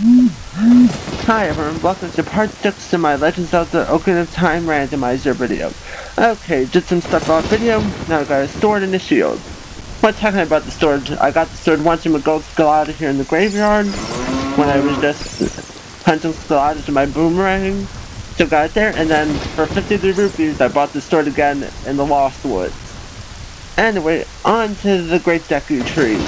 Hi everyone, welcome to part 6 of my Legends of the Ocarina of Time randomizer video. Okay, did some stuff off video, now I got a sword and a shield. What talking about the sword, I got the sword once in Magogolata here in the graveyard, when I was just hunting Skulltulas to my boomerang. So got it there, and then for 53 rupees I bought the sword again in the Lost Woods. Anyway, on to the Great Deku Tree.